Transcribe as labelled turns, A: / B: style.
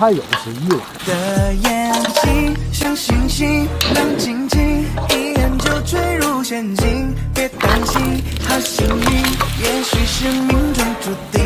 A: 太有诗意了。
B: 的眼睛像星星，亮晶晶，一眼就坠入陷阱。别担心，好幸运，也许是命中注定。